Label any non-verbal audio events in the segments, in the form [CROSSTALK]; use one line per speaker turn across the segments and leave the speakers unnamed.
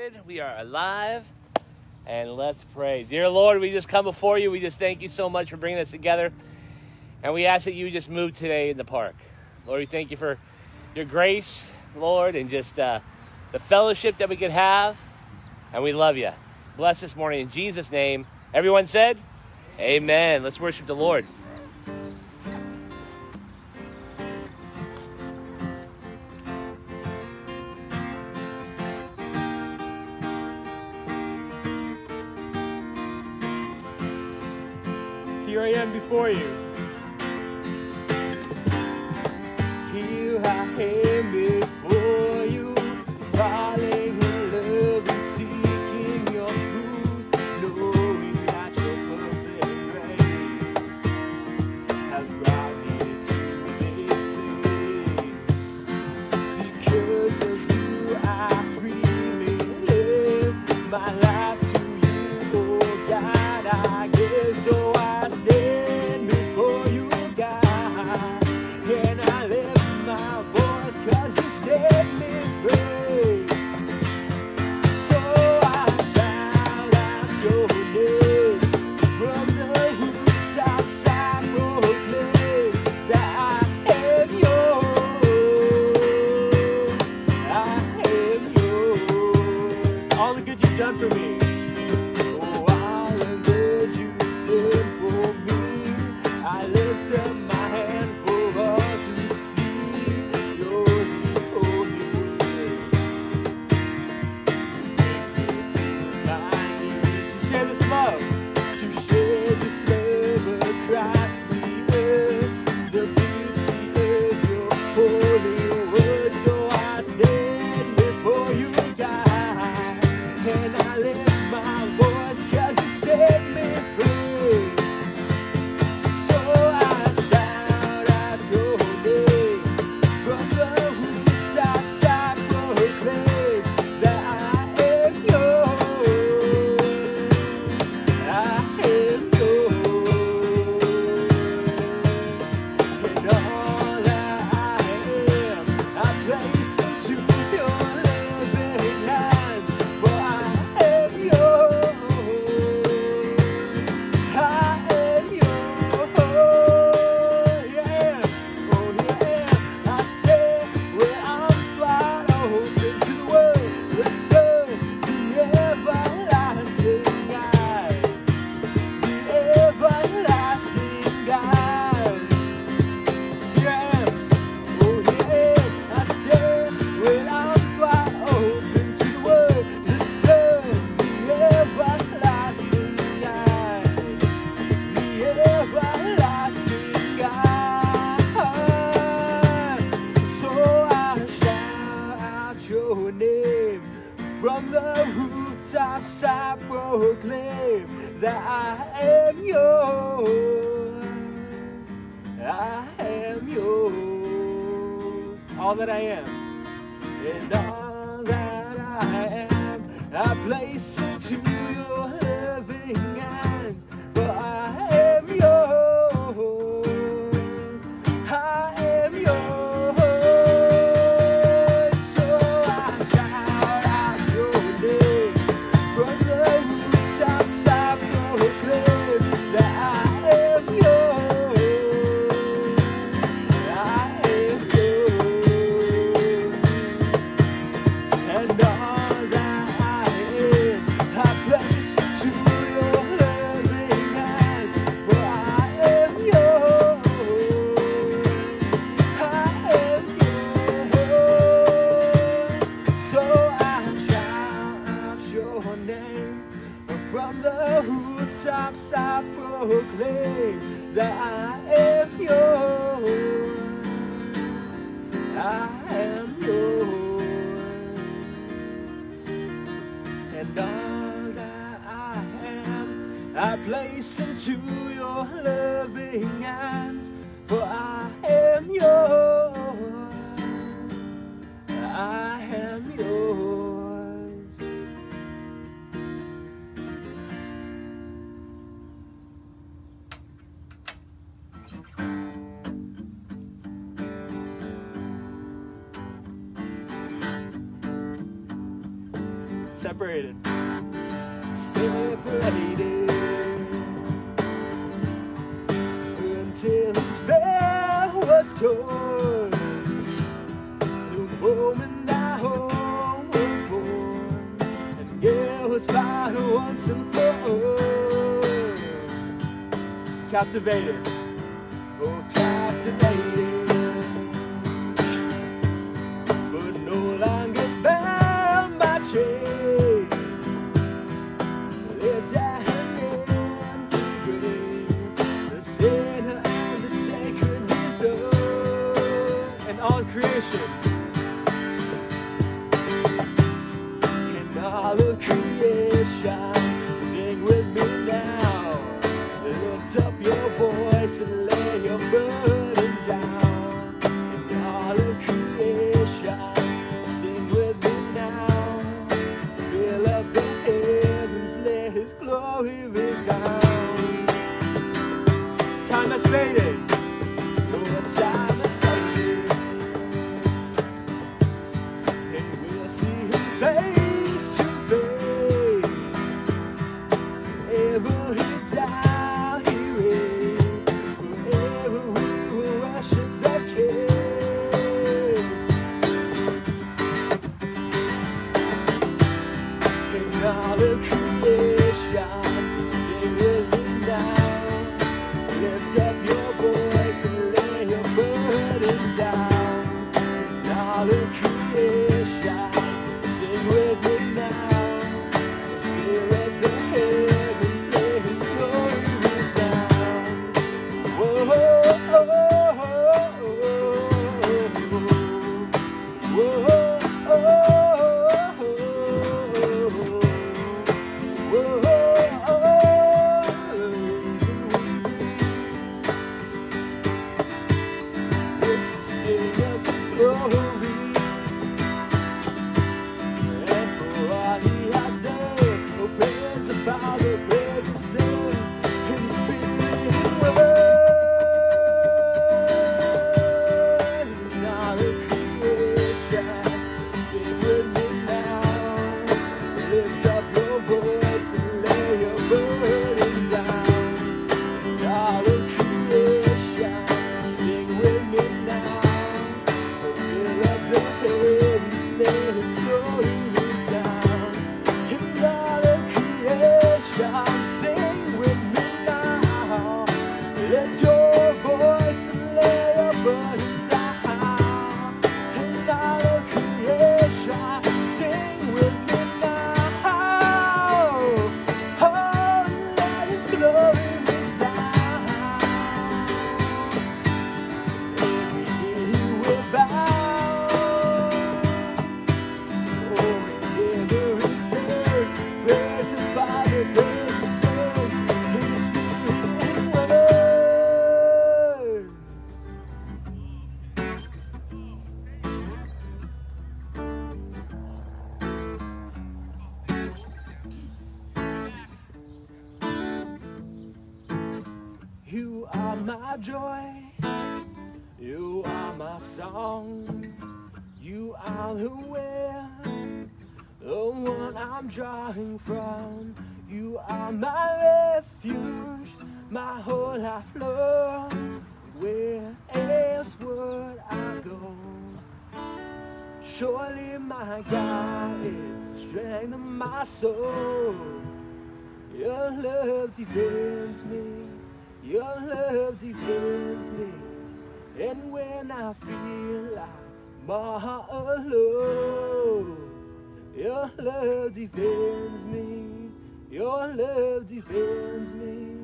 started. We are alive. And let's pray. Dear Lord, we just come before you. We just thank you so much for bringing us together. And we ask that you just move today in the park. Lord, we thank you for your grace, Lord, and just uh, the fellowship that we could have. And we love you. Bless this morning in Jesus' name. Everyone said, Amen. Let's worship the Lord. activated. strength of my soul. Your love defends me, your love defends me. And when I feel like more alone, your love defends me, your love defends me.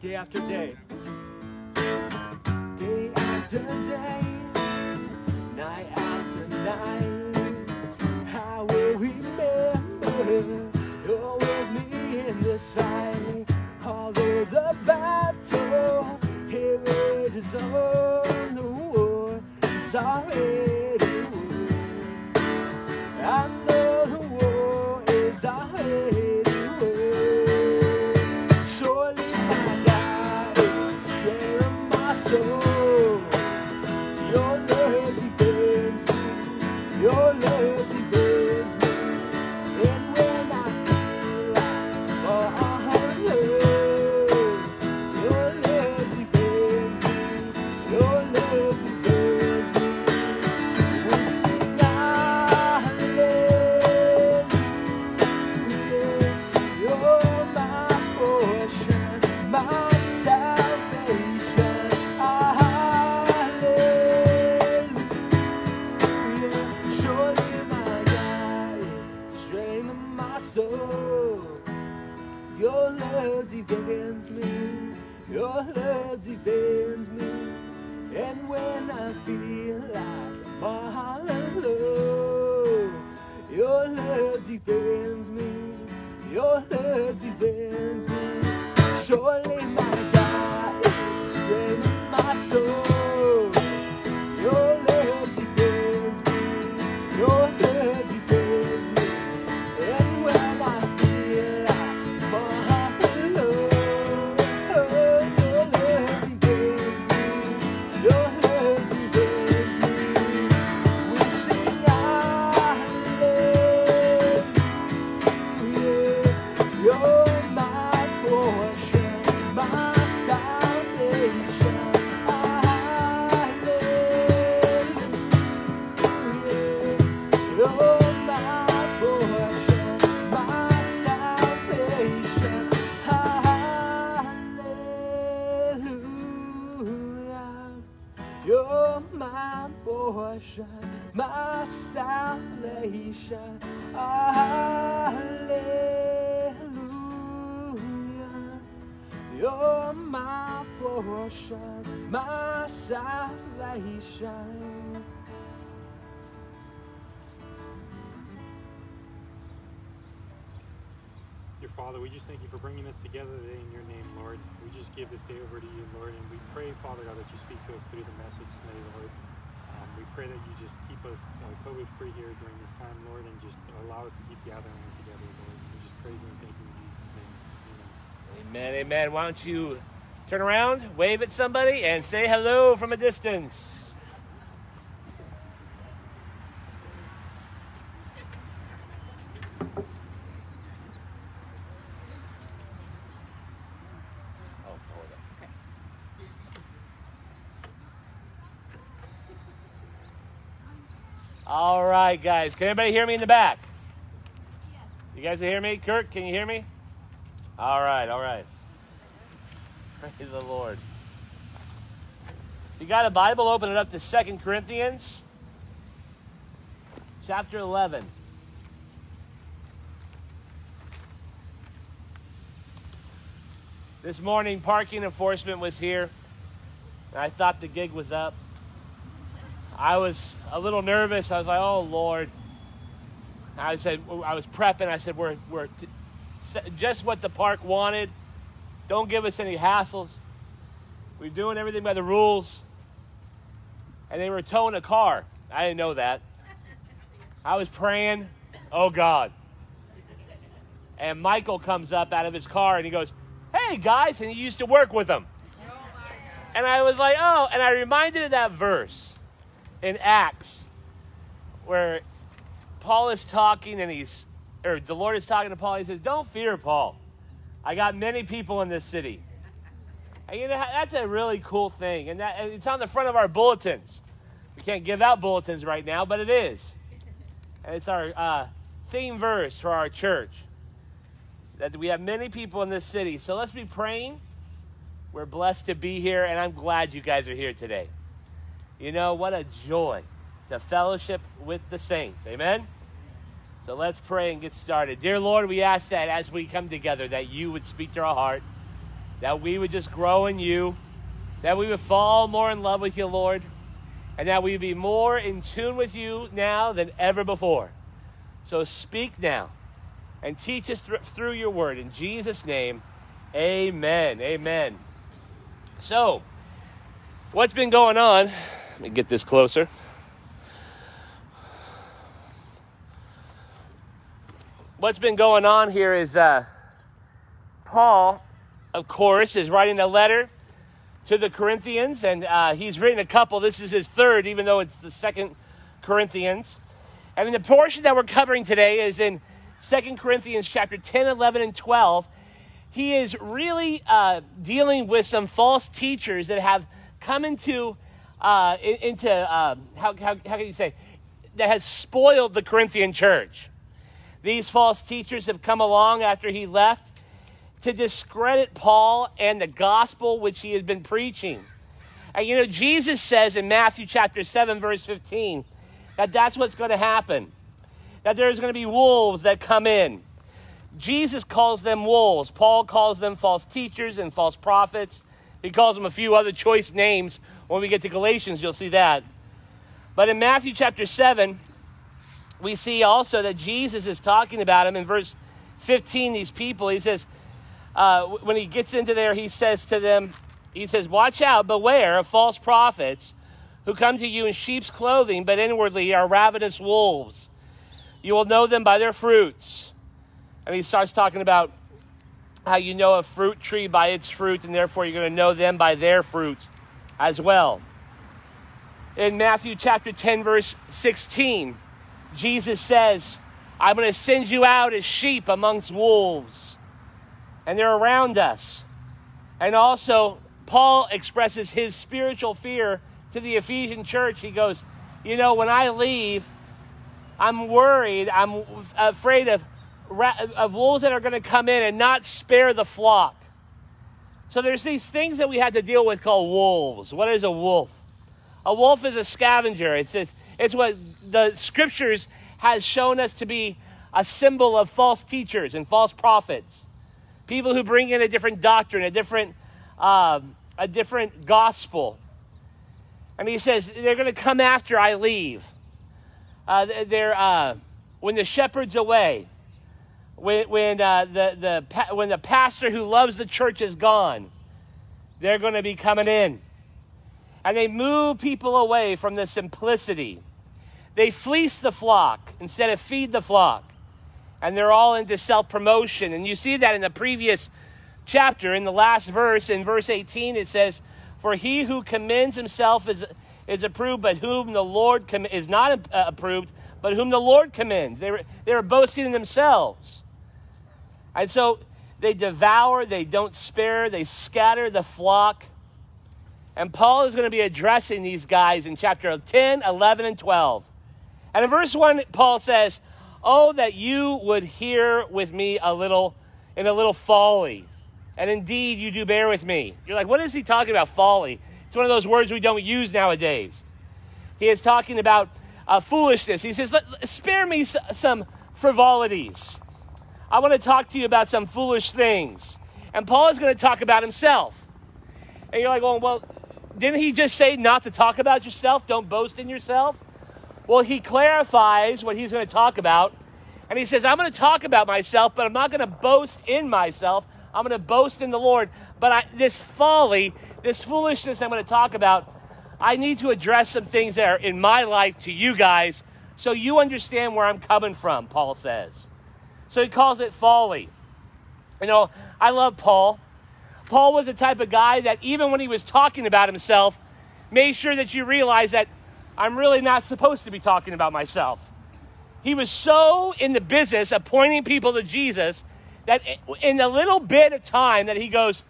Day after day, day after day night after night. I will remember you're with me in this fight. Although the battle here it is over, war, sorry. Yo le salvation.
Dear Father, we just thank you for bringing us together today in your name, Lord. We just give this day over to you, Lord, and we pray, Father God, that you speak to us through the message today, Lord. Um, we pray that you just keep us uh, COVID free here during this time, Lord, and just allow us to keep gathering together, Lord. We just praise you and thank you in Jesus' name. Amen.
Amen, amen. Why don't you turn around, wave at somebody, and say hello from a distance? Oh, hold on. All right, guys. Can anybody hear me in the back? You guys hear me? Kirk, can you hear me? All right, all right. [LAUGHS] Praise the Lord. You got a Bible, open it up to Second Corinthians chapter 11. This morning, parking enforcement was here, and I thought the gig was up. I was a little nervous. I was like, oh, Lord. I said, I was prepping. I said, we're, we're t- just what the park wanted. Don't give us any hassles. We're doing everything by the rules. And they were towing a car. I didn't know that. I was praying, oh God. And Michael comes up out of his car and he goes, Hey guys, and he used to work with them. And I was like, Oh, and I reminded of that verse in Acts where Paul is talking and he's, or the Lord is talking to Paul. He says, Don't fear, Paul. I got many people in this city. And you know, that's a really cool thing. And, that, and it's on the front of our bulletins. We can't give out bulletins right now, but it is. And it's our uh, theme verse for our church that we have many people in this city. So let's be praying. We're blessed to be here, and I'm glad you guys are here today. You know, what a joy to fellowship with the saints. Amen? So let's pray and get started. Dear Lord, we ask that as we come together, that you would speak to our heart, that we would just grow in you, that we would fall more in love with you, Lord, and that we would be more in tune with you now than ever before. So speak now and teach us thr- through your word. In Jesus' name, amen. Amen. So, what's been going on? Let me get this closer. What's been going on here is uh, Paul, of course, is writing a letter to the Corinthians, and uh, he's written a couple. This is his third, even though it's the second Corinthians. And the portion that we're covering today is in Second Corinthians chapter 10, 11, and 12. He is really uh, dealing with some false teachers that have come into, uh, into uh, how, how, how can you say, that has spoiled the Corinthian church. These false teachers have come along after he left to discredit Paul and the gospel which he has been preaching. And you know, Jesus says in Matthew chapter 7, verse 15, that that's what's going to happen. That there's going to be wolves that come in. Jesus calls them wolves. Paul calls them false teachers and false prophets. He calls them a few other choice names. When we get to Galatians, you'll see that. But in Matthew chapter 7, we see also that Jesus is talking about him in verse 15, these people. He says, uh, when he gets into there, he says to them, he says, Watch out, beware of false prophets who come to you in sheep's clothing, but inwardly are ravenous wolves. You will know them by their fruits. And he starts talking about how you know a fruit tree by its fruit, and therefore you're going to know them by their fruit as well in Matthew chapter 10, verse 16, Jesus says, I'm going to send you out as sheep amongst wolves. And they're around us. And also, Paul expresses his spiritual fear to the Ephesian church. He goes, You know, when I leave, I'm worried, I'm afraid of, of wolves that are going to come in and not spare the flock. So there's these things that we have to deal with called wolves. What is a wolf? A wolf is a scavenger. It's, it's, it's what the scriptures has shown us to be a symbol of false teachers and false prophets. People who bring in a different doctrine, a different, um, a different gospel. And he says, they're going to come after I leave. Uh, they're, uh, when the shepherd's away, when, when, uh, the, the, when the pastor who loves the church is gone, they're going to be coming in and they move people away from the simplicity. They fleece the flock instead of feed the flock. And they're all into self promotion. And you see that in the previous chapter, in the last verse, in verse 18, it says, For he who commends himself is, is approved, but whom the Lord com- is not uh, approved, but whom the Lord commends. They were, they were boasting in themselves. And so they devour, they don't spare, they scatter the flock. And Paul is going to be addressing these guys in chapter 10, 11, and 12. And in verse 1, Paul says, Oh, that you would hear with me a little, in a little folly. And indeed, you do bear with me. You're like, what is he talking about, folly? It's one of those words we don't use nowadays. He is talking about uh, foolishness. He says, Spare me some frivolities. I want to talk to you about some foolish things. And Paul is going to talk about himself. And you're like, well, well, didn't he just say not to talk about yourself? Don't boast in yourself? Well, he clarifies what he's going to talk about. And he says, I'm going to talk about myself, but I'm not going to boast in myself. I'm going to boast in the Lord. But I, this folly, this foolishness I'm going to talk about, I need to address some things that are in my life to you guys so you understand where I'm coming from, Paul says. So he calls it folly. You know, I love Paul. Paul was the type of guy that even when he was talking about himself, made sure that you realize that I'm really not supposed to be talking about myself. He was so in the business of pointing people to Jesus that in the little bit of time that he goes,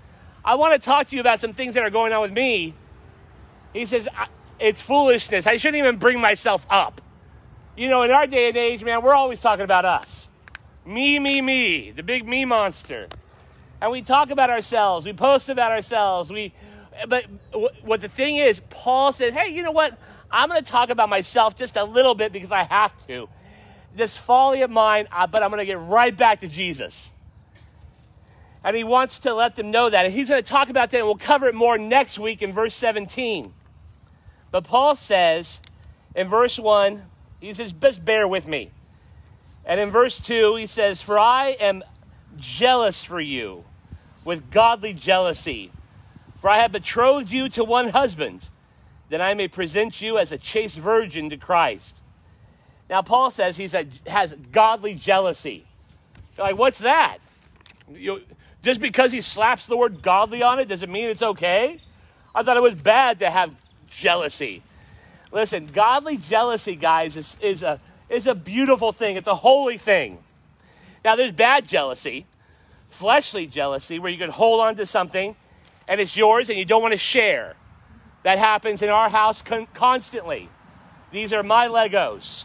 I want to talk to you about some things that are going on with me, he says, it's foolishness. I shouldn't even bring myself up. You know, in our day and age, man, we're always talking about us. Me, me, me, the big me monster and we talk about ourselves, we post about ourselves. We, but what the thing is, Paul said, "Hey, you know what? I'm going to talk about myself just a little bit because I have to. This folly of mine, uh, but I'm going to get right back to Jesus." And he wants to let them know that. And he's going to talk about that, and we'll cover it more next week in verse 17. But Paul says in verse 1, he says, just bear with me. And in verse 2, he says, For I am jealous for you with godly jealousy. For I have betrothed you to one husband, that I may present you as a chaste virgin to Christ. Now, Paul says he has godly jealousy. You're like, what's that? You, just because he slaps the word godly on it, does it mean it's okay? I thought it was bad to have jealousy. Listen, godly jealousy, guys, is, is, a, is a beautiful thing. It's a holy thing. Now, there's bad jealousy, fleshly jealousy, where you can hold on to something and it's yours and you don't want to share. That happens in our house con- constantly. These are my Legos,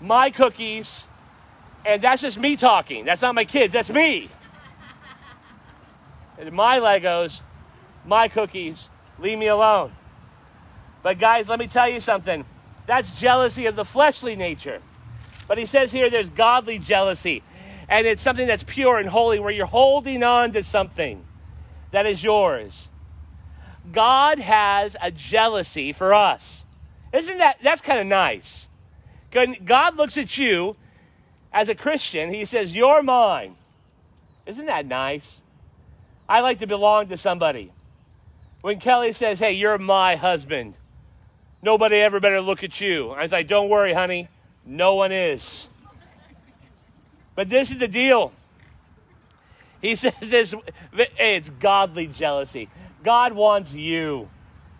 my cookies, and that's just me talking. That's not my kids, that's me. my Legos, my cookies, leave me alone. But, guys, let me tell you something. That's jealousy of the fleshly nature. But he says here there's godly jealousy and it's something that's pure and holy where you're holding on to something that is yours. God has a jealousy for us. Isn't that that's kind of nice? God looks at you as a Christian, he says, "You're mine." Isn't that nice? I like to belong to somebody. When Kelly says, "Hey, you're my husband." Nobody ever better look at you. I was like, "Don't worry, honey. No one is." But this is the deal. He [LAUGHS] says this it's godly jealousy. God wants you.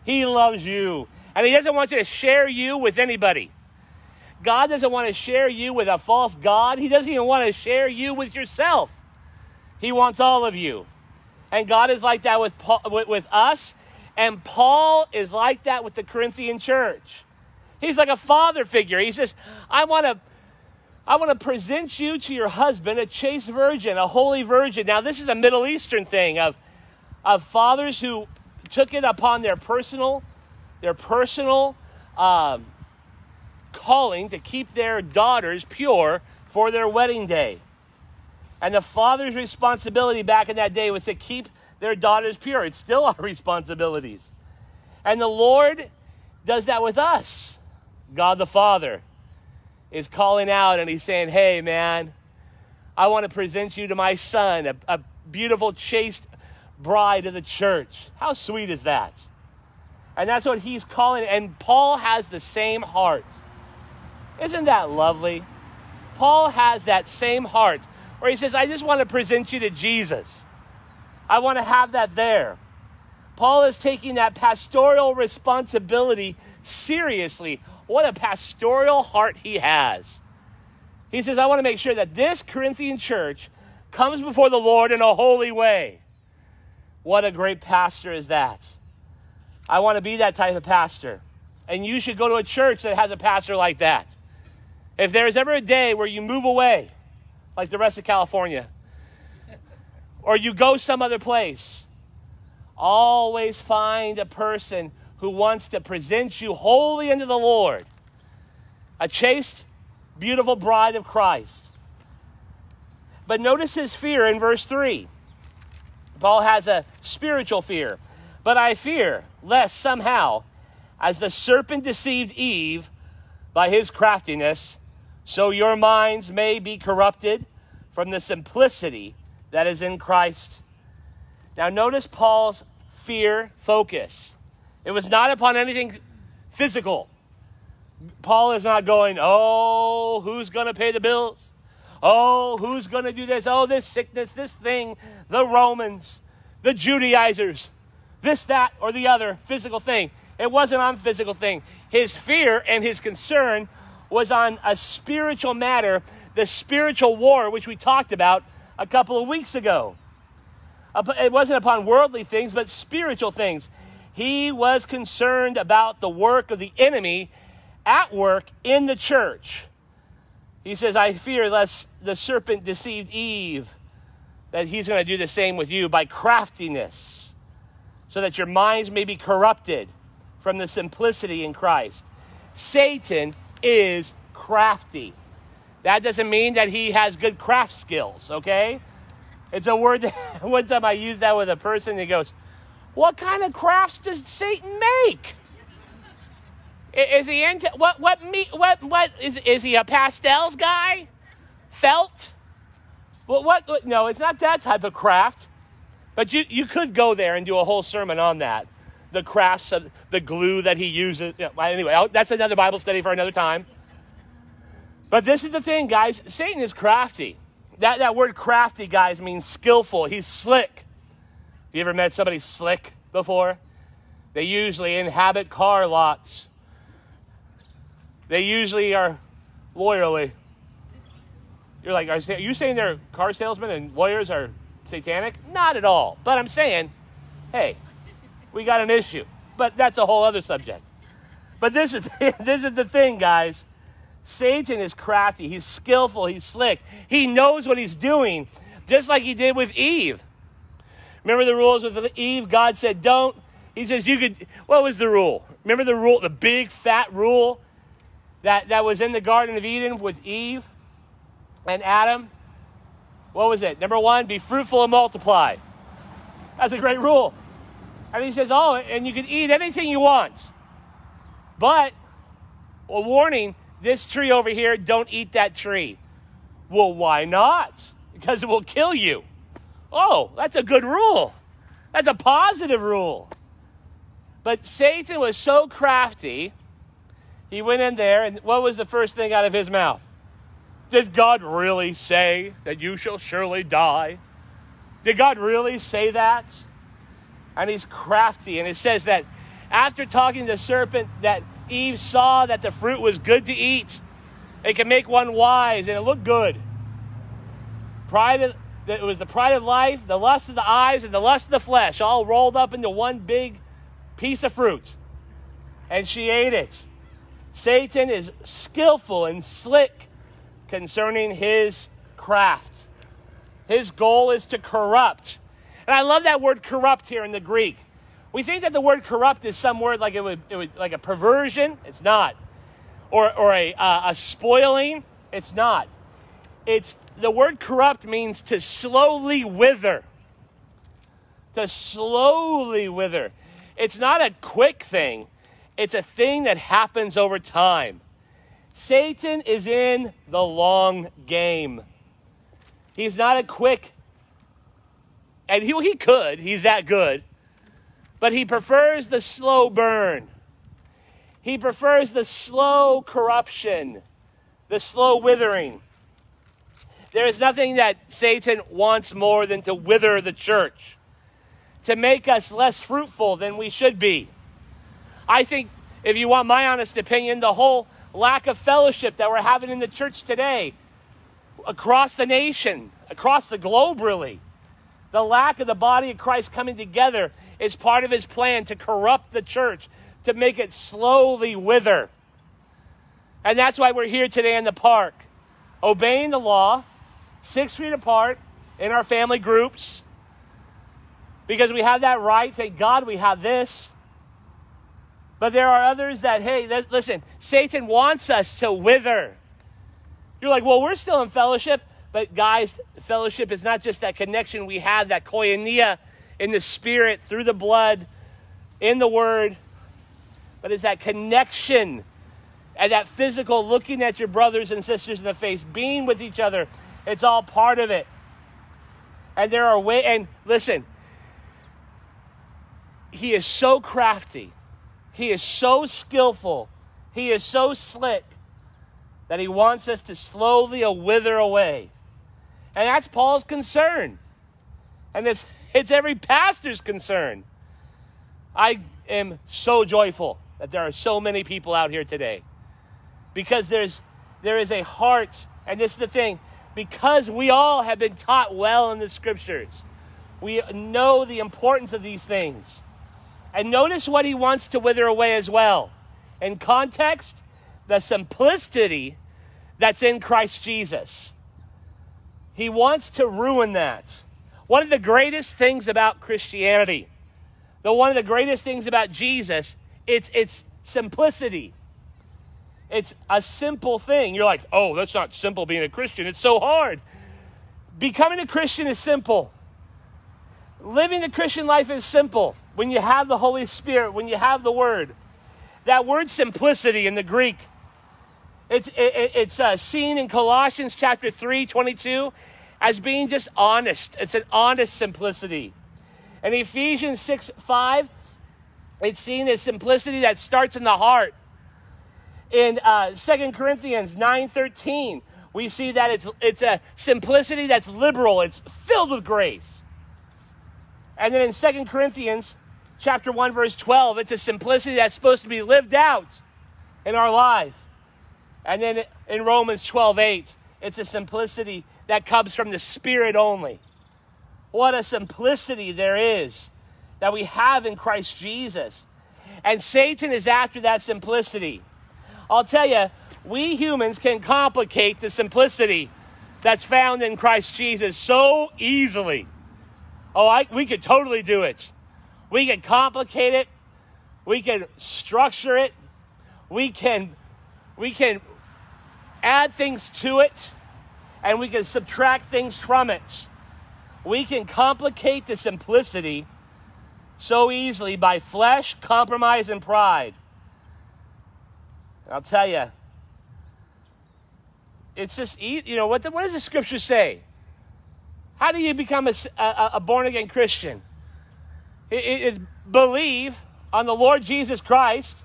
He loves you. And he doesn't want you to share you with anybody. God doesn't want to share you with a false God. He doesn't even want to share you with yourself. He wants all of you. And God is like that with, Paul, with, with us. And Paul is like that with the Corinthian church. He's like a father figure. He says, I want to I want to present you to your husband, a chaste virgin, a holy virgin. Now, this is a Middle Eastern thing of, of fathers who took it upon their personal, their personal um, calling to keep their daughters pure for their wedding day. And the father's responsibility back in that day was to keep their daughters pure. It's still [LAUGHS] our responsibilities. And the Lord does that with us, God the Father is calling out and he's saying, Hey, man, I want to present you to my son, a, a beautiful, chaste bride of the church. How sweet is that? And that's what he's calling. And Paul has the same heart. Isn't that lovely? Paul has that same heart where he says, I just want to present you to Jesus. I want to have that there. Paul is taking that pastoral responsibility seriously what a pastoral heart he has. He says, I want to make sure that this Corinthian church comes before the Lord in a holy way. What a great pastor is that. I want to be that type of pastor. And you should go to a church that has a pastor like that. If there is ever a day where you move away, like the rest of California, or you go some other place, always find a person who wants to present you wholly unto the Lord, a chaste, beautiful bride of Christ. But notice his fear in verse 3. Paul has a spiritual fear. But I fear lest somehow, as the serpent deceived Eve by his craftiness, so your minds may be corrupted from the simplicity that is in Christ. Now, notice Paul's fear focus. It was not upon anything physical. Paul is not going, oh, who's going to pay the bills? Oh, who's going to do this? Oh, this sickness, this thing, the Romans, the Judaizers, this, that, or the other physical thing. It wasn't on physical thing. His fear and his concern was on a spiritual matter, the spiritual war, which we talked about a couple of weeks ago. It wasn't upon worldly things, but spiritual things. He was concerned about the work of the enemy at work in the church. He says, I fear lest the serpent deceived Eve, that he's going to do the same with you by craftiness, so that your minds may be corrupted from the simplicity in Christ. Satan is crafty. That doesn't mean that he has good craft skills, okay? It's a word that [LAUGHS] one time I used that with a person, he goes, what kind of crafts does Satan make? Is he into what? What meat? What? What is? Is he a pastels guy? Felt? What, what? No, it's not that type of craft. But you you could go there and do a whole sermon on that. The crafts of the glue that he uses. Anyway, oh, that's another Bible study for another time. But this is the thing, guys. Satan is crafty. That that word crafty, guys, means skillful. He's slick. You ever met somebody slick before? They usually inhabit car lots. They usually are lawyerly. You're like, are you saying they're car salesmen and lawyers are satanic? Not at all. But I'm saying, hey, we got an issue. But that's a whole other subject. But this is [LAUGHS] this is the thing, guys. Satan is crafty. He's skillful. He's slick. He knows what he's doing, just like he did with Eve. Remember the rules with Eve? God said, don't. He says, you could. What was the rule? Remember the rule, the big fat rule that, that was in the Garden of Eden with Eve and Adam? What was it? Number one, be fruitful and multiply. That's a great rule. And he says, Oh, and you can eat anything you want. But, a warning this tree over here, don't eat that tree. Well, why not? Because it will kill you. Oh, that's a good rule. That's a positive rule. But Satan was so crafty, he went in there, and what was the first thing out of his mouth? Did God really say that you shall surely die? Did God really say that? And he's crafty, and it says that after talking to the serpent, that Eve saw that the fruit was good to eat. It can make one wise, and it looked good. Pride it was the pride of life, the lust of the eyes, and the lust of the flesh, all rolled up into one big piece of fruit. And she ate it. Satan is skillful and slick concerning his craft. His goal is to corrupt. And I love that word corrupt here in the Greek. We think that the word corrupt is some word like it would, it would like a perversion. It's not. Or, or a, uh, a spoiling. It's not. It's the word corrupt means to slowly wither. To slowly wither. It's not a quick thing. It's a thing that happens over time. Satan is in the long game. He's not a quick, and he, he could, he's that good, but he prefers the slow burn. He prefers the slow corruption, the slow withering. There is nothing that Satan wants more than to wither the church, to make us less fruitful than we should be. I think, if you want my honest opinion, the whole lack of fellowship that we're having in the church today, across the nation, across the globe, really, the lack of the body of Christ coming together is part of his plan to corrupt the church, to make it slowly wither. And that's why we're here today in the park, obeying the law, six feet apart in our family groups, because we have that right. Thank God we have this. But there are others that, hey, listen, Satan wants us to wither. You're like, well, we're still in fellowship. But guys, fellowship is not just that connection we have, that koinonia in the spirit, through the blood, in the word, but it's that connection and that physical looking at your brothers and sisters in the face, being with each other. It's all part of it. And there are ways, and listen, he is so crafty he is so skillful, he is so slick that he wants us to slowly wither away. And that's Paul's concern. And it's, it's every pastor's concern. I am so joyful that there are so many people out here today because there's, there is a heart, and this is the thing, because we all have been taught well in the scriptures, we know the importance of these things. And notice what he wants to wither away as well. In context, the simplicity that's in Christ Jesus. He wants to ruin that. One of the greatest things about Christianity, the one of the greatest things about Jesus, it's its simplicity. It's a simple thing. You're like, oh, that's not simple being a Christian. It's so hard. Becoming a Christian is simple. Living the Christian life is simple when you have the Holy Spirit, when you have the Word. That word simplicity in the Greek, it's, it, it's uh, seen in Colossians chapter 3, 22 as being just honest. It's an honest simplicity. In Ephesians 6, 5, it's seen as simplicity that starts in the heart. In uh, 2 Corinthians 9, 13, we see that it's, it's a simplicity that's liberal. It's filled with grace. And then in 2 Corinthians chapter 1, verse 12. It's a simplicity that's supposed to be lived out in our life. And then in Romans 12, 8, it's a simplicity that comes from the Spirit only. What a simplicity there is that we have in Christ Jesus. And Satan is after that simplicity. I'll tell you, we humans can complicate the simplicity that's found in Christ Jesus so easily. Oh, I, we could totally do it. We can complicate it. We can structure it. We can, we can add things to it. And we can subtract things from it. We can complicate the simplicity so easily by flesh, compromise, and pride. I'll tell you, it's just, e- you know, what, the, what does the scripture say? How do you become a a born again Christian? It, it- believe on the Lord Jesus Christ,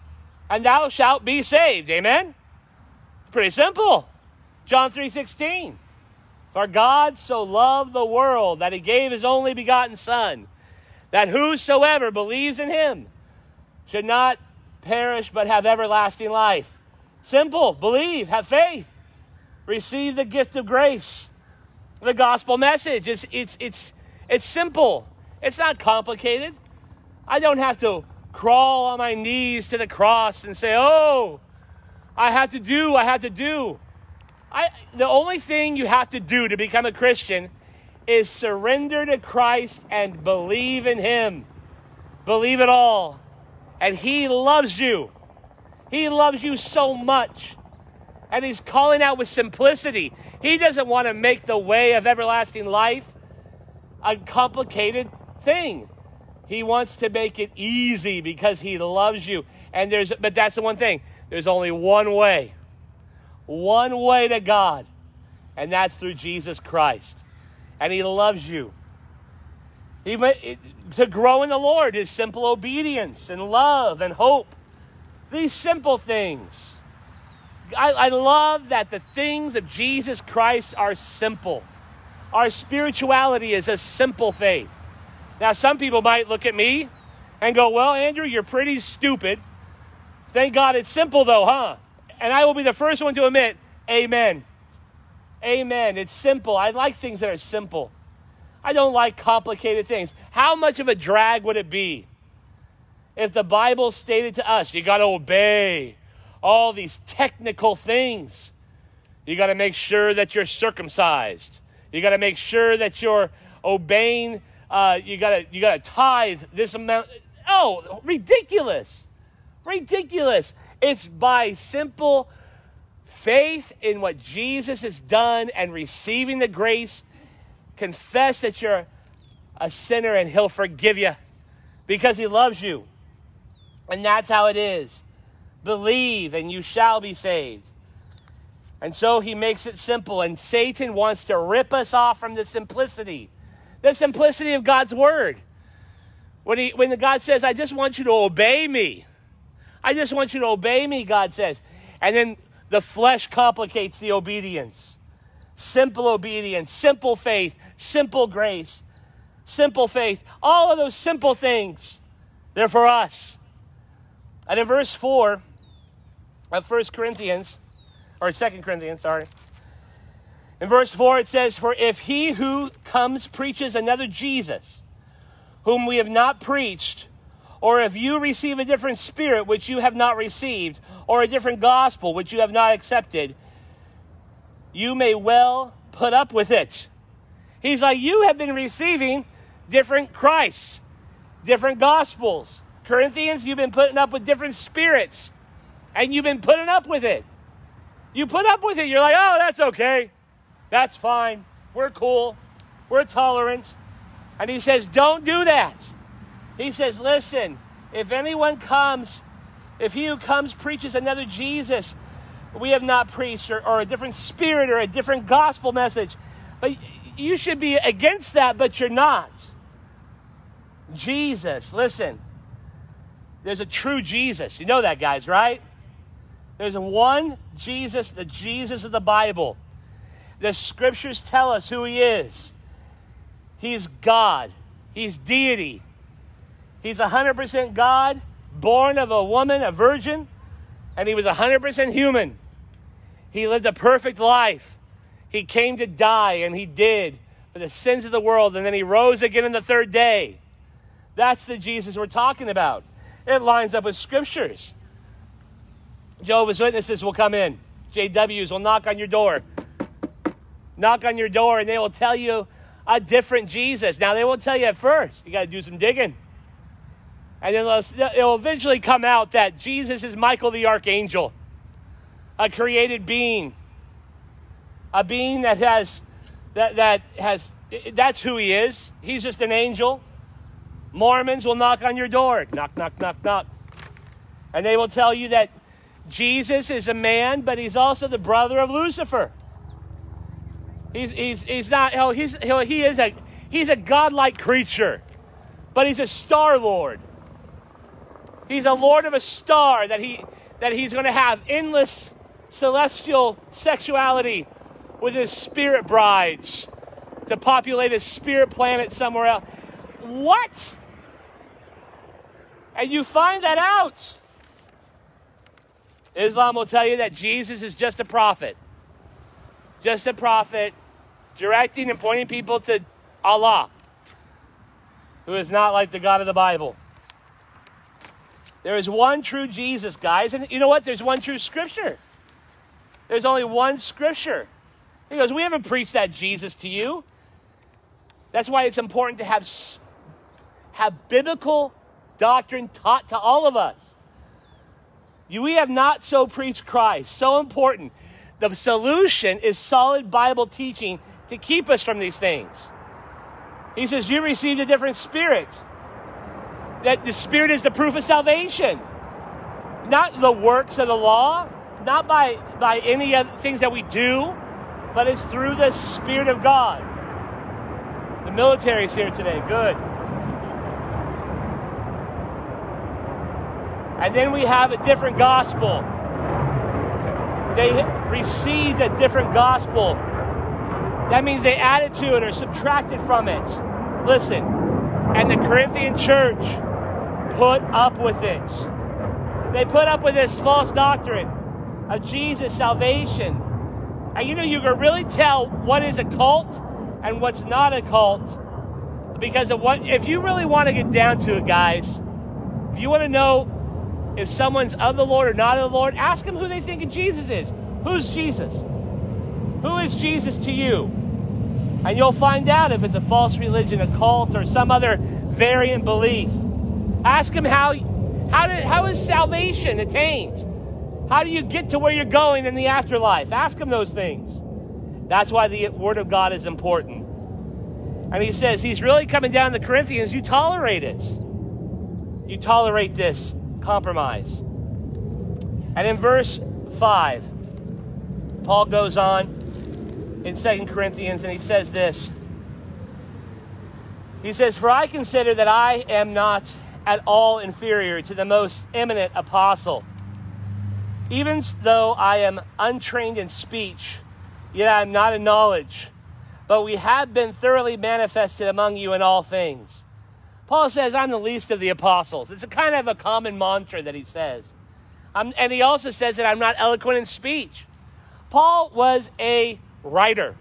and thou shalt be saved. Amen? Pretty simple. John 3:16. For God so loved the world that he gave his only begotten Son, that whosoever believes in him should not perish but have everlasting life. Simple. Believe, have faith, receive the gift of grace. The gospel message. It's it's it's it's simple. It's not complicated. I don't have to crawl on my knees to the cross and say, "Oh, I have to do, I have to do." I, the only thing you have to do to become a Christian is surrender to Christ and believe in Him. Believe it all. And He loves you. He loves you so much. And He's calling out with simplicity. He doesn't want to make the way of everlasting life a complicated thing. He wants to make it easy because He loves you. And there's, but that's the one thing. There's only one way one way to God, and that's through Jesus Christ. And He loves you. It- to grow in the Lord is simple obedience and love and hope. These simple things. I, I love that the things of Jesus Christ are simple. Our spirituality is a simple faith. Now, some people might look at me and go, Well, Andrew, you're pretty stupid. Thank God it's simple, though, huh? And I will be the first one to admit, Amen. Amen. It's simple. I like things that are simple. I don't like complicated things. How much of a drag would it be if the Bible stated to us, you got to obey all these technical things? You got to make sure that you're circumcised. You got to make sure that you're obeying. Uh, you got to you got to tithe this amount. Oh, ridiculous! Ridiculous! It's by simple faith in what Jesus has done and receiving the grace. Confess that you're a sinner and He'll forgive you because He loves you. And that's how it is. Believe and you shall be saved. And so he makes it simple. And Satan wants to rip us off from the simplicity, the simplicity of God's word. When, he, when God says, I just want you to obey me, I just want you to obey me, God says. And then the flesh complicates the obedience. Simple obedience, simple faith, simple grace, simple faith. All of those simple things, they're for us. And in verse 4 of 1 Corinthians, or 2 Corinthians, sorry. In verse 4, it says, For if he who comes preaches another Jesus, whom we have not preached, or if you receive a different spirit which you have not received, or a different gospel which you have not accepted, you may well put up with it. He's like, You have been receiving different Christs, different gospels. Corinthians, you've been putting up with different spirits, and you've been putting up with it. You put up with it. You're like, Oh, that's okay. That's fine. We're cool. We're tolerant. And he says, Don't do that. He says, Listen, if anyone comes, if he who comes preaches another Jesus, we have not preached, or, or a different spirit, or a different gospel message, but you should be against that, but you're not. Jesus, listen, there's a true Jesus. You know that, guys, right? There's one Jesus, the Jesus of the Bible. The scriptures tell us who he is. He's God, he's deity. He's 100% God, born of a woman, a virgin, and he was 100% human. He lived a perfect life. He came to die, and he did for the sins of the world, and then he rose again on the third day. That's the Jesus we're talking about. It lines up with scriptures. Jehovah's Witnesses will come in, JWs will knock on your door. Knock on your door, and they will tell you a different Jesus. Now, they won't tell you at first. You got to do some digging. And then it'll eventually come out that Jesus is Michael the Archangel, a created being, a being that has, that, that has, that's who he is. He's just an angel. Mormons will knock on your door. Knock, knock, knock, knock. And they will tell you that Jesus is a man, but he's also the brother of Lucifer. He's, he's, he's not, oh, he's, he is a, he's a godlike creature, but he's a star lord. He's a lord of a star that, he, that he's going to have endless celestial sexuality with his spirit brides to populate his spirit planet somewhere else. What? And you find that out. Islam will tell you that Jesus is just a prophet. Just a prophet directing and pointing people to Allah, who is not like the God of the Bible. There is one true Jesus, guys. And you know what? There's one true scripture. There's only one scripture. He goes, We haven't preached that Jesus to you. That's why it's important to have, have biblical doctrine taught to all of us. We have not so preached Christ. So important. The solution is solid Bible teaching to keep us from these things. He says, You received a different spirit. That the spirit is the proof of salvation, not the works of the law, not by, by any of things that we do, but it's through the Spirit of God. The military is here today. Good. And then we have a different gospel. They received a different gospel. That means they added to it or subtracted from it. Listen, and the Corinthian church put up with it. They put up with this false doctrine of Jesus' salvation. And you know, you can really tell what is a cult and what's not a cult because of what, if you really want to get down to it, guys, if you want to know if someone's of the Lord or not of the Lord, ask them who they think Jesus is. Who's Jesus? Who is Jesus to you? And you'll find out if it's a false religion, a cult, or some other variant belief. Ask them how, how, did, how is salvation attained? How do you get to where you're going in the afterlife? Ask them those things. That's why the Word of God is important. And he says, He's really coming down the Corinthians. You tolerate it. You tolerate this compromise. And in verse 5, Paul goes on in Second Corinthians and he says this. He says, For I consider that I am not at all inferior to the most eminent apostle. Even though I am untrained in speech, yet I am not in knowledge. But we have been thoroughly manifested among you in all things Paul says, I'm the least of the apostles. It's a kind of a common mantra that he says. Um, and he also says that I'm not eloquent in speech. Paul was a writer,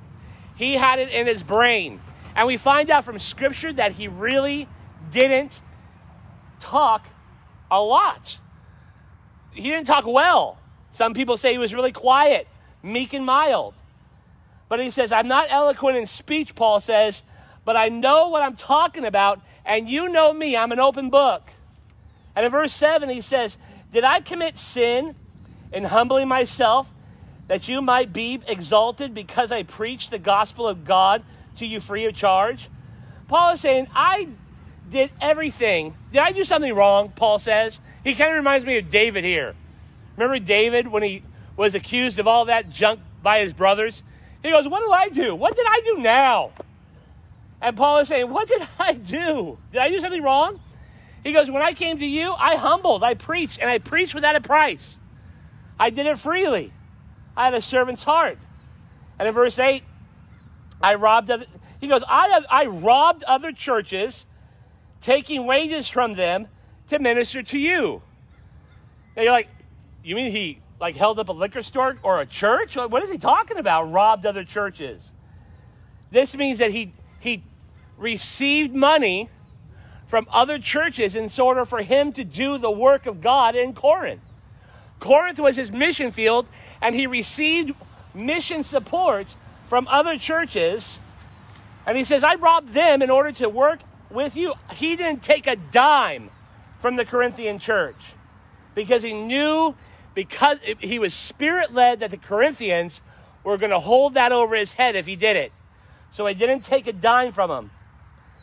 he had it in his brain. And we find out from Scripture that he really didn't talk a lot. He didn't talk well. Some people say he was really quiet, meek, and mild. But he says, I'm not eloquent in speech, Paul says, but I know what I'm talking about and you know me, I'm an open book. And in verse 7, he says, Did I commit sin in humbling myself that you might be exalted because I preached the gospel of God to you free of charge? Paul is saying, I did everything. Did I do something wrong? Paul says. He kind of reminds me of David here. Remember David when he was accused of all that junk by his brothers? He goes, What did I do? What did I do now? And Paul is saying, What did I do? Did I do something wrong? He goes, When I came to you, I humbled, I preached, and I preached without a price. I did it freely. I had a servant's heart. And in verse 8, I robbed other, he goes, I, I robbed other churches, taking wages from them to minister to you. Now you're like, you mean he like held up a liquor store or a church? What is he talking about? Robbed other churches. This means that he he received money from other churches in order for him to do the work of God in Corinth. Corinth was his mission field, and he received mission support from other churches. And he says, I robbed them in order to work with you. He didn't take a dime from the Corinthian church because he knew, because he was spirit led, that the Corinthians were going to hold that over his head if he did it. So he didn't take a dime from them.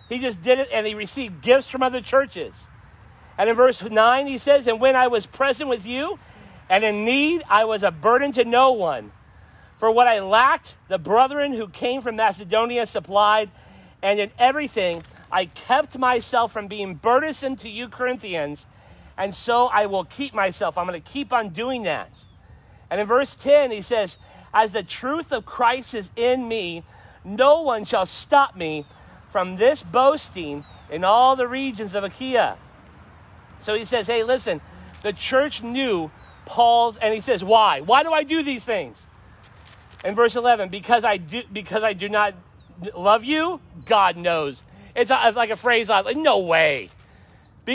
He just did it and he received gifts from other churches. And in verse 9, he says, And when I was present with you and in need, I was a burden to no one. For what I lacked, the brethren who came from Macedonia supplied, and in everything I kept myself from being burdensome to you, Corinthians, and so I will keep myself. I'm going to keep on doing that. And in verse 10, he says, As the truth of Christ is in me, no one shall stop me from this boasting in all the regions of Achaia. So he says, Hey, listen, the church knew Paul's, and he says, Why? Why do I do these things? In verse 11, because I do, because I do not love you, God knows. It's like a phrase like, no way.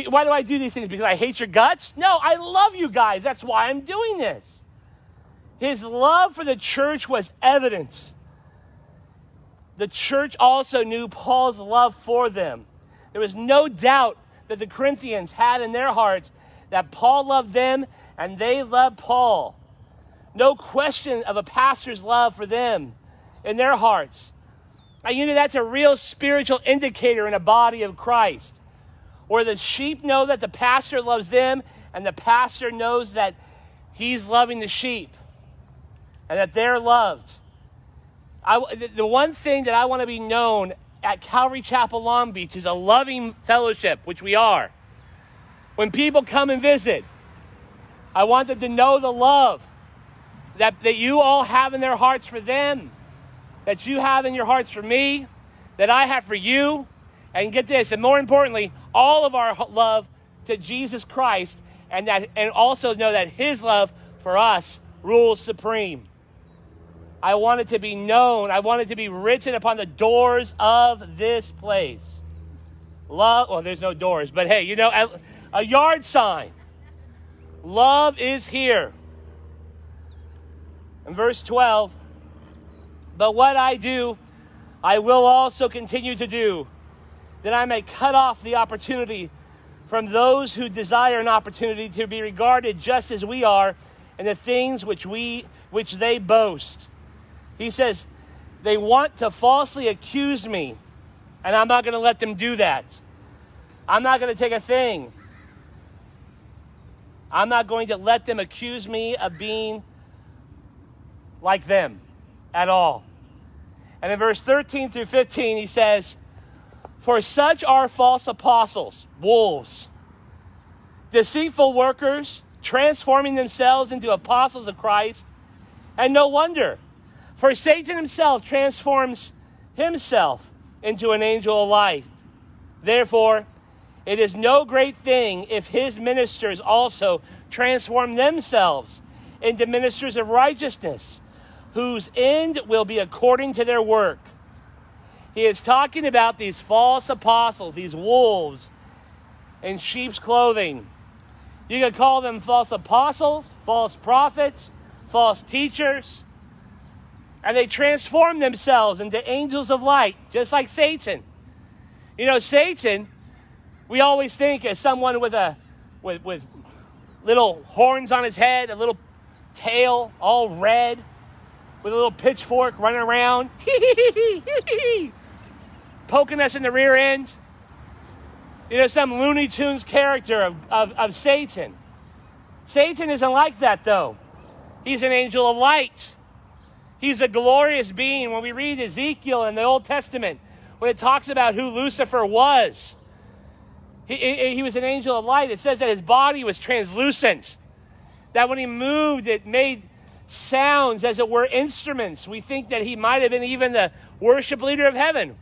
Why do I do these things? Because I hate your guts? No, I love you guys. That's why I'm doing this. His love for the church was evident. The church also knew Paul's love for them. There was no doubt that the Corinthians had in their hearts that Paul loved them and they loved Paul. No question of a pastor's love for them in their hearts. And you know, that's a real spiritual indicator in a body of Christ, where the sheep know that the pastor loves them, and the pastor knows that he's loving the sheep and that they're loved. I, the one thing that I want to be known at Calvary Chapel Long Beach is a loving fellowship, which we are. When people come and visit, I want them to know the love that, that you all have in their hearts for them that you have in your hearts for me, that I have for you. And get this, and more importantly, all of our love to Jesus Christ, and that and also know that his love for us rules supreme. I want it to be known, I want it to be written upon the doors of this place. Love, well, there's no doors, but hey, you know, a, a yard sign. Love is here. In verse 12, but what I do, I will also continue to do, that I may cut off the opportunity from those who desire an opportunity to be regarded just as we are and the things which we which they boast. He says, they want to falsely accuse me, and I'm not going to let them do that. I'm not going to take a thing. I'm not going to let them accuse me of being like them at all. And in verse 13 through 15, he says, For such are false apostles, wolves, deceitful workers, transforming themselves into apostles of Christ. And no wonder, for Satan himself transforms himself into an angel of light. Therefore, it is no great thing if his ministers also transform themselves into ministers of righteousness whose end will be according to their work. He is talking about these false apostles, these wolves in sheep's clothing. You could call them false apostles, false prophets, false teachers. And they transform themselves into angels of light, just like Satan. You know, Satan, we always think as someone with a with, with little horns on his head, a little tail, all red with a little pitchfork running around, [LAUGHS] poking us in the rear end. You know, some Looney Tunes character of, of, of Satan. Satan isn't like that, though. He's an angel of light. He's a glorious being. When we read Ezekiel in the Old Testament, when it talks about who Lucifer was, he, he, he was an angel of light. It says that his body was translucent, that when he moved, it made sounds, as it were, instruments. We think that he might have been even the worship leader of heaven.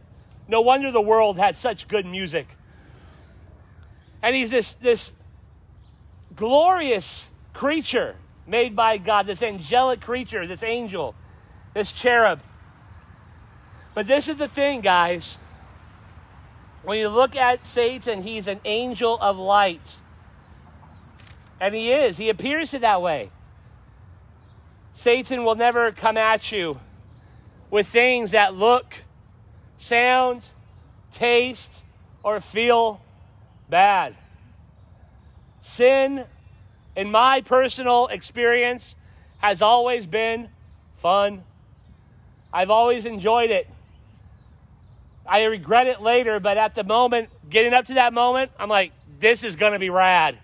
No wonder the world had such good music. And he's this, this glorious creature made by God, this angelic creature, this angel, this cherub. But this is the thing, guys. When you look at Satan, he's an angel of light. And he is. He appears it that way. Satan will never come at you with things that look, sound, taste, or feel bad. Sin, in my personal experience, has always been fun. I've always enjoyed it. I regret it later, but at the moment, getting up to that moment, I'm like, this is going to be rad.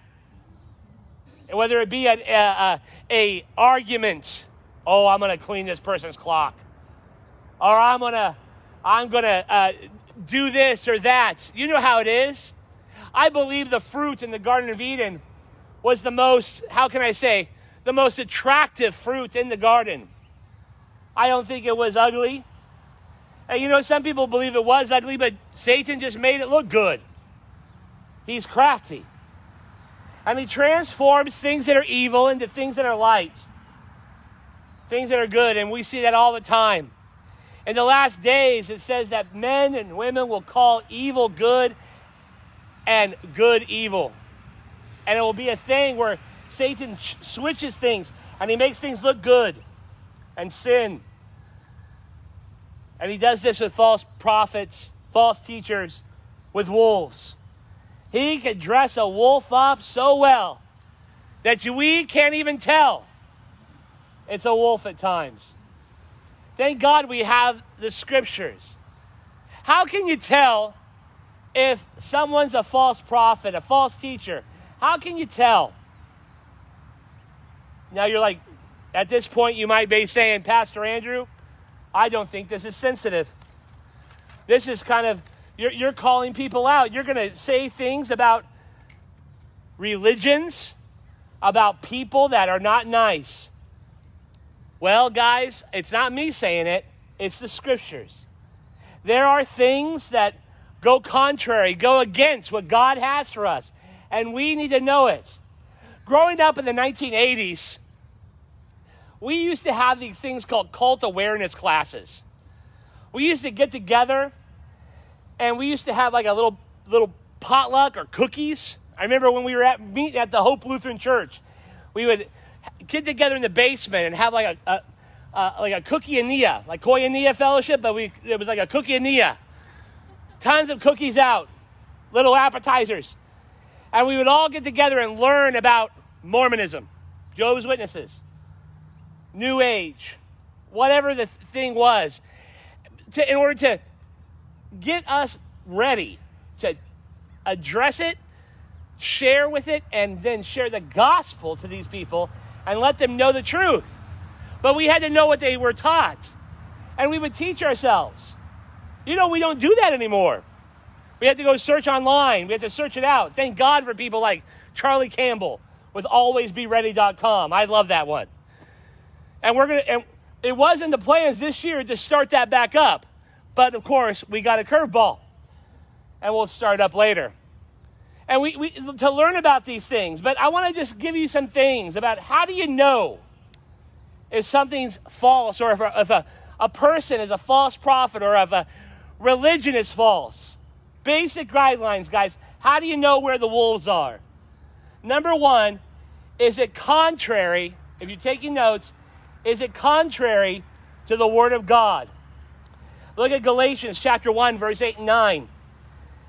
And whether it be a, a, a, a argument, oh, I'm going to clean this person's clock, or I'm going to I'm going to uh, do this or that. You know how it is. I believe the fruit in the Garden of Eden was the most, how can I say, the most attractive fruit in the garden. I don't think it was ugly. And you know, some people believe it was ugly, but Satan just made it look good. He's crafty. And he transforms things that are evil into things that are light, things that are good. And we see that all the time. In the last days, it says that men and women will call evil good and good evil. And it will be a thing where Satan switches things and he makes things look good and sin. And he does this with false prophets, false teachers, with wolves. He can dress a wolf up so well that we can't even tell it's a wolf at times. Thank God we have the scriptures. How can you tell if someone's a false prophet, a false teacher? How can you tell? Now you're like, at this point, you might be saying, Pastor Andrew, I don't think this is sensitive. This is kind of, you're, you're calling people out. You're going to say things about religions, about people that are not nice. Well, guys, it's not me saying it, it's the scriptures. There are things that go contrary, go against what God has for us, and we need to know it. Growing up in the 1980s, we used to have these things called cult awareness classes. We used to get together and we used to have like a little little potluck or cookies. I remember when we were at meeting at the Hope Lutheran Church, we would get together in the basement and have like a, a like a koinonia, like koinonia fellowship, but we it was like a koinonia. Tons of cookies out, little appetizers. And we would all get together and learn about Mormonism, Jehovah's Witnesses, New Age, whatever the thing was, to, in order to get us ready to address it, share with it, and then share the gospel to these people and let them know the truth. But we had to know what they were taught, and we would teach ourselves. You know, we don't do that anymore. We have to go search online. We have to search it out. Thank God for people like Charlie Campbell with alwaysbeready.com. I love that one. And we're going to and it was in the plans this year to start that back up. But of course, we got a curveball. And we'll start up later. And we, we to learn about these things, but I want to just give you some things about how do you know if something's false or if a, if a, a person is a false prophet or if a religion is false. Basic guidelines, guys. How do you know where the wolves are? Number one, is it contrary, if you're taking notes, is it contrary to the Word of God? Look at Galatians chapter 1, verse 8 and 9.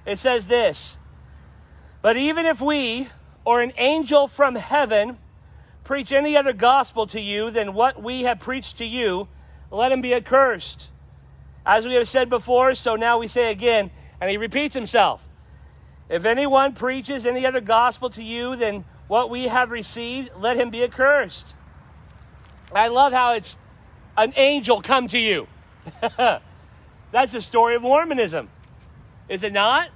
It says this But even if we, or an angel from heaven, preach any other gospel to you than what we have preached to you, let him be accursed. As we have said before, so now we say again, and he repeats himself. If anyone preaches any other gospel to you than what we have received, let him be accursed. I love how it's an angel come to you. [LAUGHS] That's the story of Mormonism. Is it not?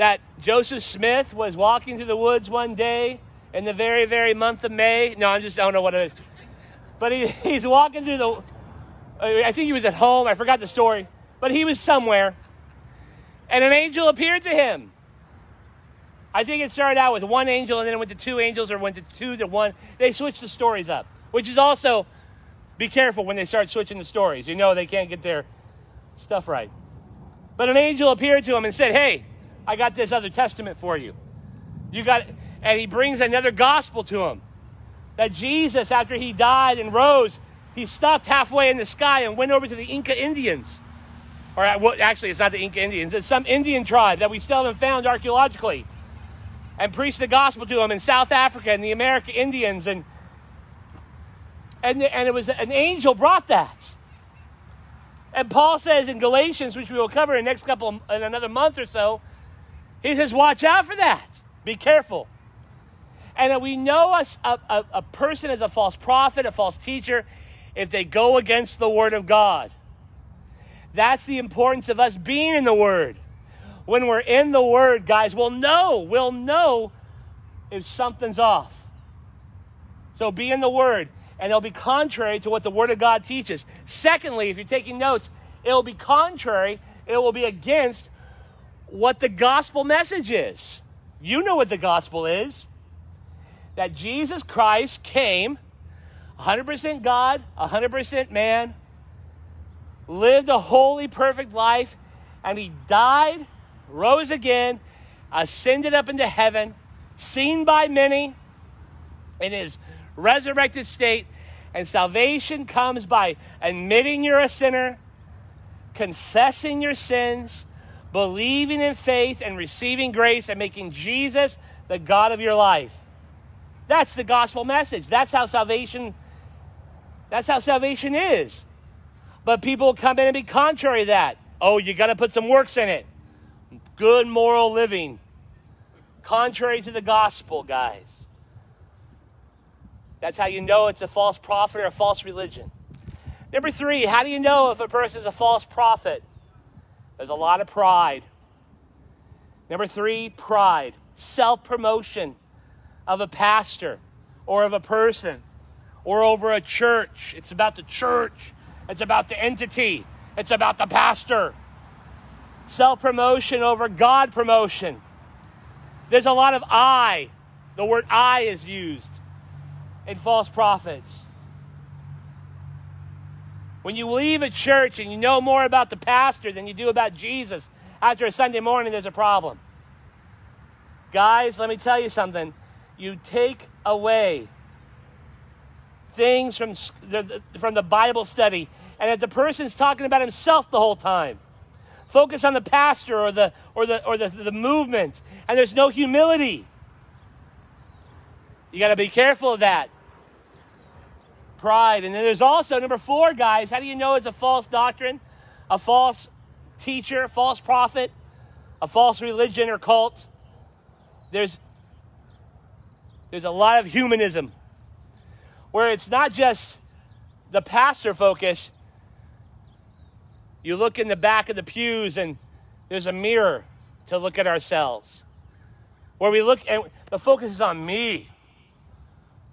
That Joseph Smith was walking through the woods one day in the very, very month of May. No, I'm just I don't know what it is. But he, [LAUGHS] he's walking through the, uh, I think he was at home. I forgot the story. But he was somewhere. And an angel appeared to him. I think it started out with one angel and then it went to two angels or went to two to one. They switched the stories up, which is also be careful when they start switching the stories. You know they can't get their stuff right. But an angel appeared to him and said, Hey, I got this other testament for you. You got, and he brings another gospel to him that Jesus, after he died and rose, he stopped halfway in the sky and went over to the Inca Indians. Or uh, well, actually, it's not the Inca Indians, it's some Indian tribe that we still haven't found archaeologically and preached the gospel to them in South Africa and the American Indians. And, and, and it was an angel brought that. And Paul says in Galatians, which we will cover in next couple in another month or so, he says, watch out for that. Be careful. And we know a, a, a person is a false prophet, a false teacher, if they go against the word of God. That's the importance of us being in the word. When we're in the word, guys, we'll know, we'll know if something's off. So be in the word, and it'll be contrary to what the word of God teaches. Secondly, if you're taking notes, it will be contrary, it will be against what the gospel message is. You know what the gospel is that Jesus Christ came 100% God, 100% man, lived a holy, perfect life, and he died, rose again, ascended up into heaven, seen by many in his resurrected state. And salvation comes by admitting you're a sinner, confessing your sins, believing in faith, and receiving grace, and making Jesus the God of your life. That's the gospel message. That's how salvation that's how salvation is. But people come in and be contrary to that. Oh, you got to put some works in it. Good moral living. Contrary to the gospel, guys. That's how you know it's a false prophet or a false religion. Number three, how do you know if a person is a false prophet? There's a lot of pride. Number three, pride, self promotion of a pastor or of a person or over a church. It's about the church, it's about the entity, it's about the pastor. Self promotion over God promotion. There's a lot of I. The word I is used in false prophets. When you leave a church and you know more about the pastor than you do about Jesus after a Sunday morning, there's a problem. Guys, let me tell you something. You take away things from, from the Bible study, and that the person's talking about himself the whole time. Focus on the pastor or the or the or the, the movement, and there's no humility. You got to be careful of that. Pride. And then there's also number four, guys. How do you know it's a false doctrine, a false teacher, false prophet, a false religion or cult? There's there's a lot of humanism where it's not just the pastor focus. You look in the back of the pews and there's a mirror to look at ourselves. Where we look and the focus is on me.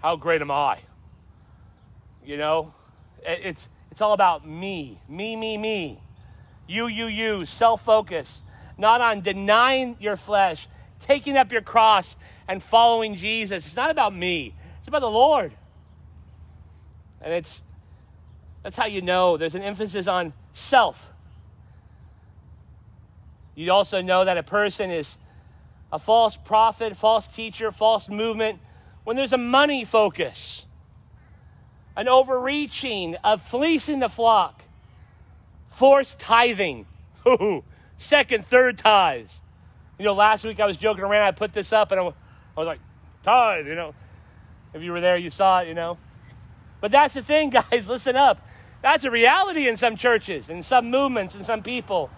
How great am I? You know, it's it's all about me, me, me, me. You, you, you, self focus, not on denying your flesh, taking up your cross, and following Jesus. It's not about me, it's about the Lord. And it's that's how you know there's an emphasis on self. You also know that a person is a false prophet, false teacher, false movement when there's a money focus, an overreaching of fleecing the flock, forced tithing, [LAUGHS] second, third tithes. You know, last week I was joking around. I put this up and I was like, tithe, you know. If you were there, you saw it, you know. But that's the thing, [LAUGHS] guys, listen up. That's a reality in some churches, in some movements, in some people,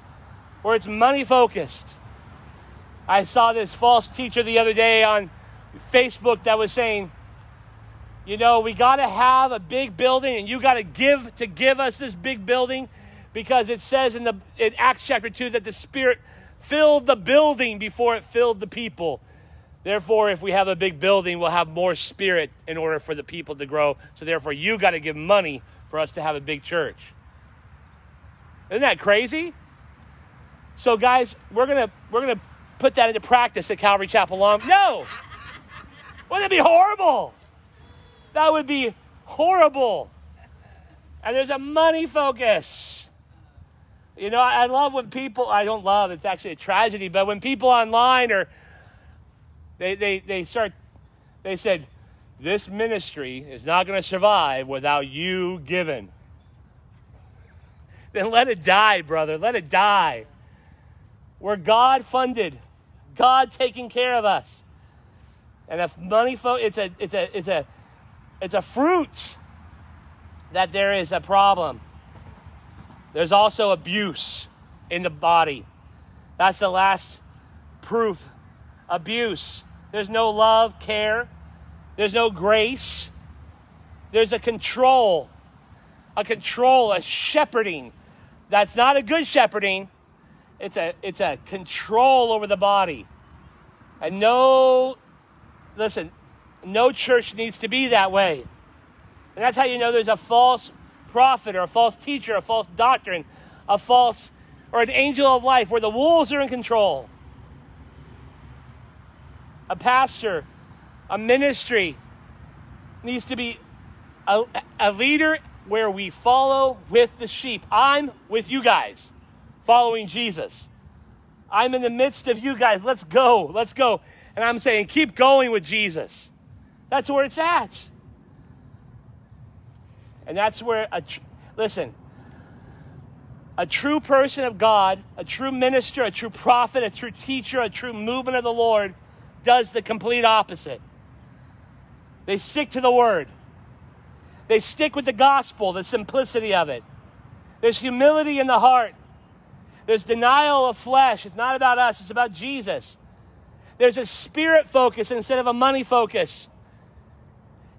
where it's money focused. I saw this false teacher the other day on Facebook that was saying, you know, we got to have a big building and you got to give to give us this big building because it says in the in Acts chapter 2 that the spirit filled the building before it filled the people. Therefore, if we have a big building, we'll have more spirit in order for the people to grow. So, therefore, you got to give money for us to have a big church. Isn't that crazy? So, guys, we're gonna we're gonna put that into practice at Calvary Chapel Long. No, wouldn't it be horrible? That would be horrible. And there's a money focus. You know, I love when people, I don't love, it's actually a tragedy, but when people online are they, they, they start, they said, this ministry is not going to survive without you giving. [LAUGHS] Then let it die, brother. Let it die. We're God funded, God taking care of us. And if money, fo- it's a, it's a, it's a, it's a fruit that there is a problem. there's also abuse in the body. That's the last proof. Abuse. There's no love, care. There's no grace. There's a control. A control, a shepherding. That's not a good shepherding. It's a it's a control over the body. And no listen, no church needs to be that way. And that's how you know there's a false prophet or a false teacher, a false doctrine, a false or an angel of life where the wolves are in control. A pastor, a ministry needs to be a, a leader where we follow with the sheep. I'm with you guys, following Jesus. I'm in the midst of you guys. Let's go. Let's go. And I'm saying, keep going with Jesus. That's where it's at. And that's where, a tr- listen, a true person of God, a true minister, a true prophet, a true teacher, a true movement of the Lord does the complete opposite. They stick to the word. They stick with the gospel, the simplicity of it. There's humility in the heart. There's denial of flesh. It's not about us, it's about Jesus. There's a spirit focus instead of a money focus.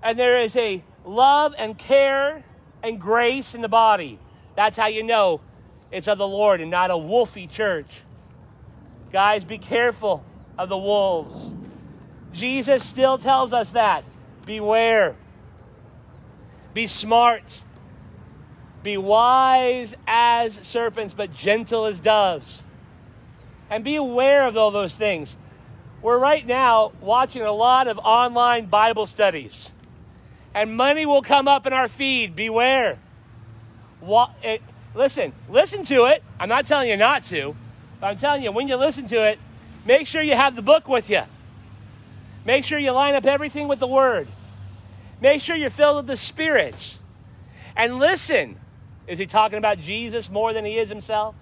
And there is a love and care and grace in the body. That's how you know it's of the Lord and not a wolfy church. Guys, be careful of the wolves. Jesus still tells us that. Beware. Be smart. Be wise as serpents, but gentle as doves. And be aware of all those things. We're right now watching a lot of online Bible studies, and money will come up in our feed. Beware. What, eh, it, listen, listen to it. I'm not telling you not to, but I'm telling you, when you listen to it, make sure you have the book with you. Make sure you line up everything with the Word. Make sure you're filled with the Spirit. And listen. Is he talking about Jesus more than he is himself?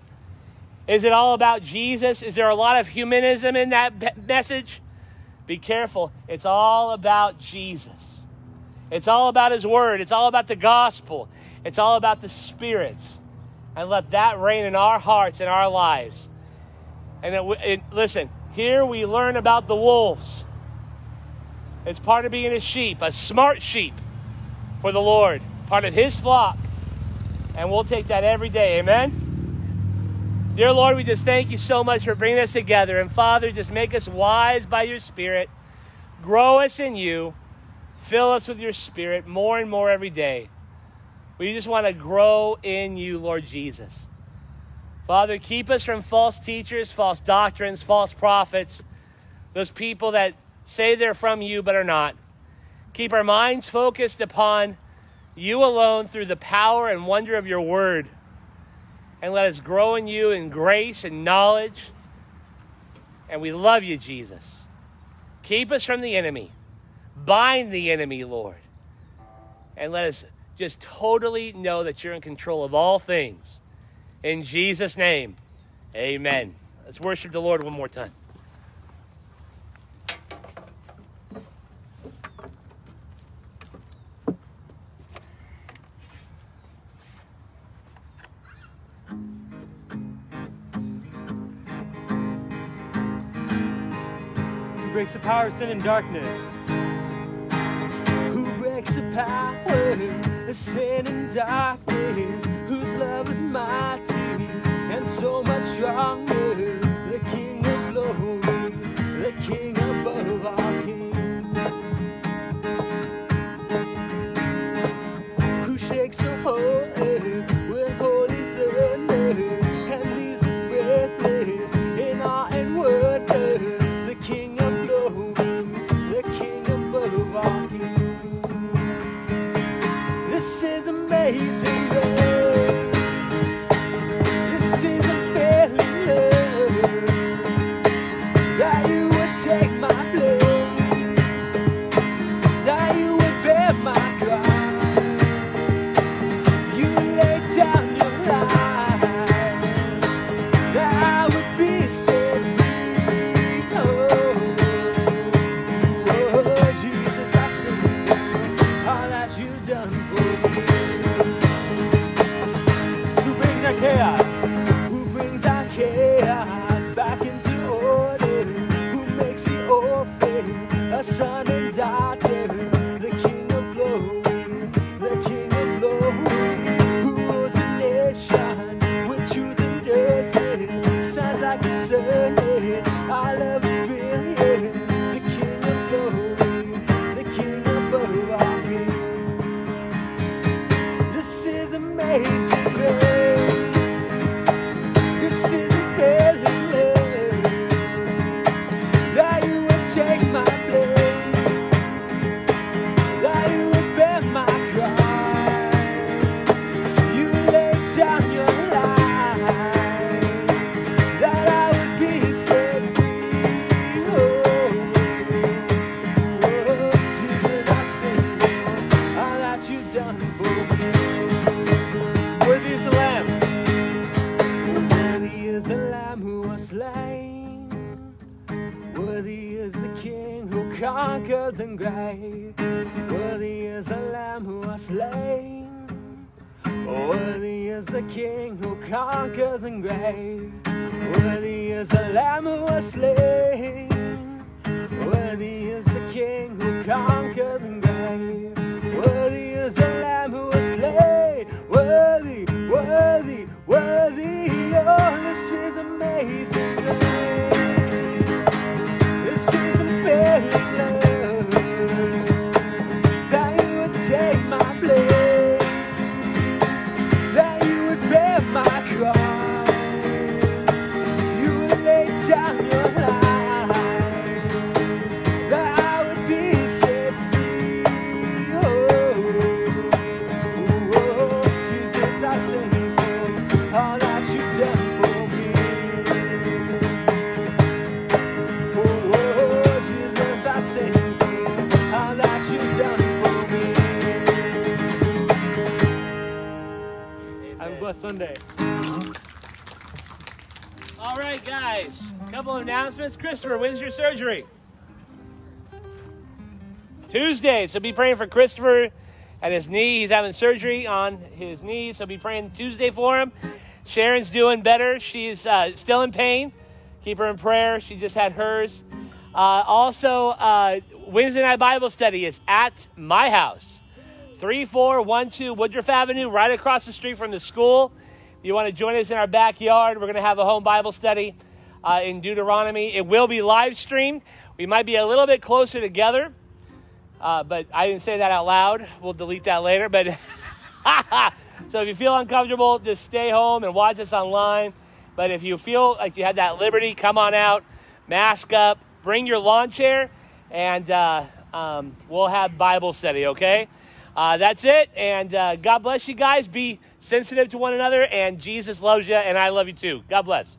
Is it all about Jesus? Is there a lot of humanism in that message? Be careful. It's all about Jesus. It's all about his word. It's all about the gospel. It's all about the Spirit. And let that reign in our hearts and our lives. And it, it, listen, here we learn about the wolves. It's part of being a sheep, a smart sheep for the Lord, part of his flock. And we'll take that every day. Amen. Dear Lord, we just thank you so much for bringing us together. And Father, just make us wise by your Spirit. Grow us in you. Fill us with your Spirit more and more every day. We just want to grow in you, Lord Jesus. Father, keep us from false teachers, false doctrines, false prophets, those people that say they're from you but are not. Keep our minds focused upon you alone through the power and wonder of your word. And let us grow in you in grace and knowledge. And we love you, Jesus. Keep us from the enemy. Bind the enemy, Lord. And let us just totally know that you're in control of all things. In Jesus' name, amen. Let's worship the Lord one more time.
Breaks the power of sin and darkness? Breaks the power of sin and darkness? Whose love is mighty and so much stronger? The King of glory, the King above all kings. Who shakes the whole kings. King Sunday.
All right, guys. a Couple of announcements. Christopher, when's your surgery? Tuesday. So be praying for Christopher and his knee. He's having surgery on his knee. So be praying Tuesday for him. Sharon's doing better. She's uh, still in pain. Keep her in prayer. She just had hers. Uh, also, uh, Wednesday night Bible study is at my house. 3412 Woodruff Avenue, right across the street from the school. If you want to join us in our backyard, we're going to have a home Bible study uh, in Deuteronomy. It will be live streamed. We might be a little bit closer together, uh, but I didn't say that out loud. We'll delete that later. But [LAUGHS] so if you feel uncomfortable, just stay home and watch us online. But if you feel like you had that liberty, come on out, mask up, bring your lawn chair, and uh, um, we'll have Bible study, okay? Uh, that's it. And uh, God bless you guys. Be sensitive to one another, and Jesus loves you, and I love you too. God bless.